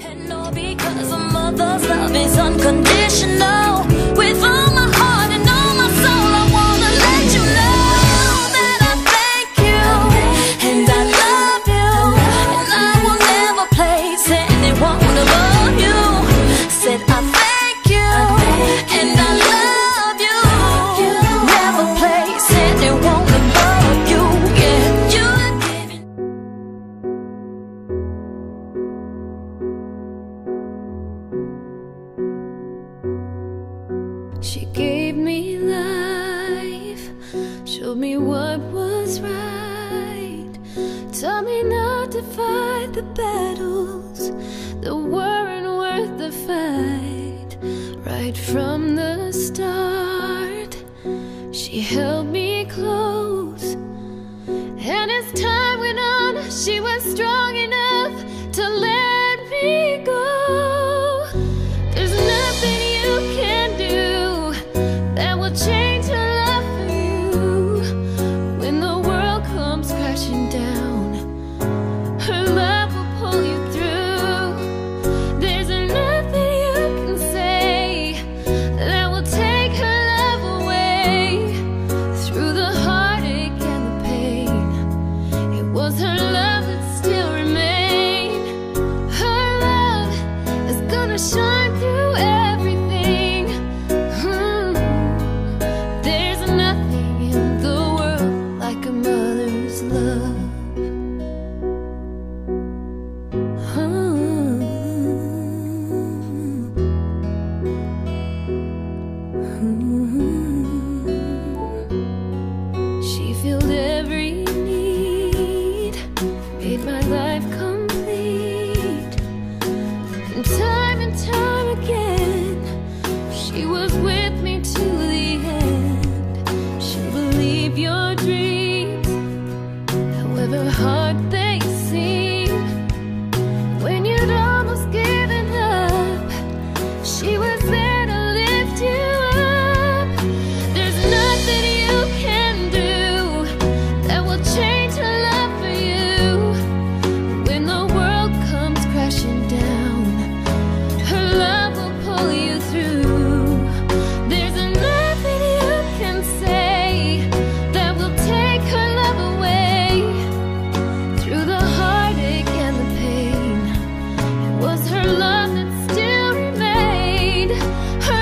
And all because a mother's love is unconditional. what was right. Taught me not to fight the battles that weren't worth the fight. Right from the start, she held me close. And as time went on, she was strong shine through hurt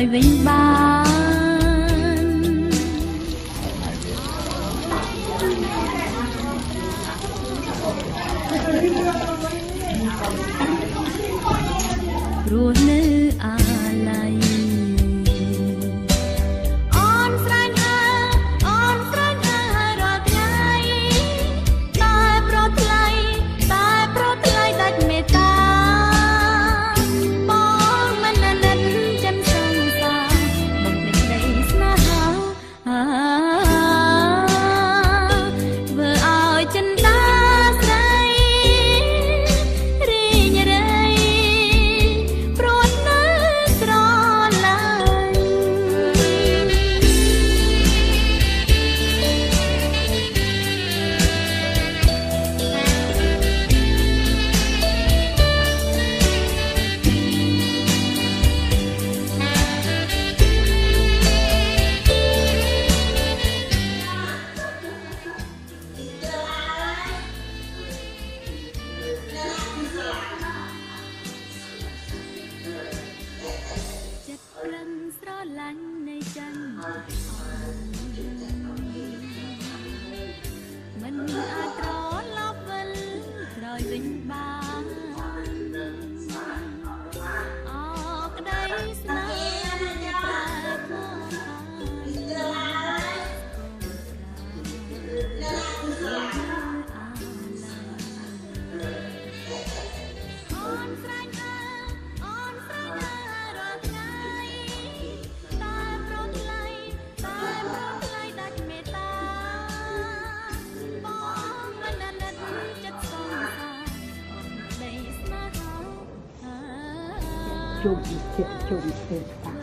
ឲ្យវិញបានព្រោះ 就一件，就一件。